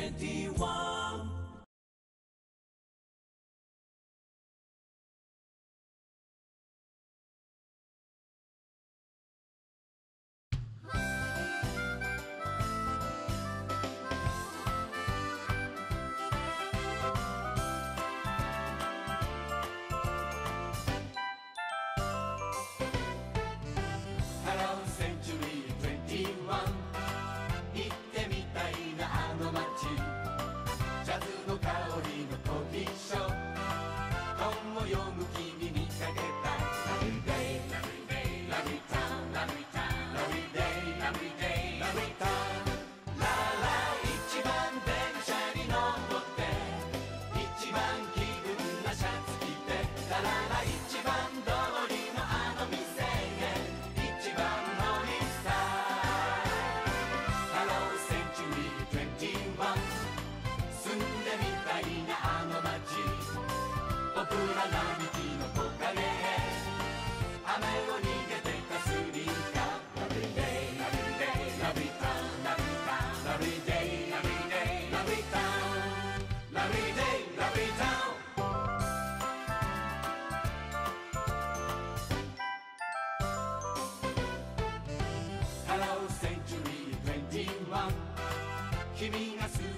21香りのコ君が好き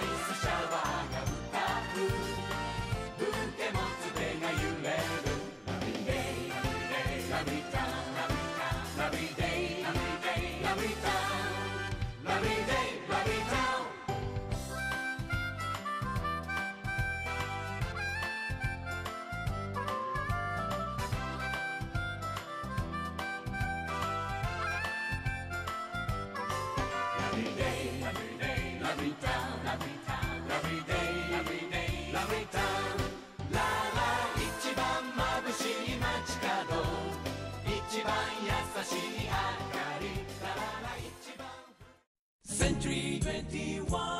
イスシャワーが歌う」「ブーケ持つ手が揺れる」「ラビデイラビデイラビタラタラビデイ」Every day, every day, every time. ララ一番眩しい街角。一番優しい明かり。ラララ一番。Century 21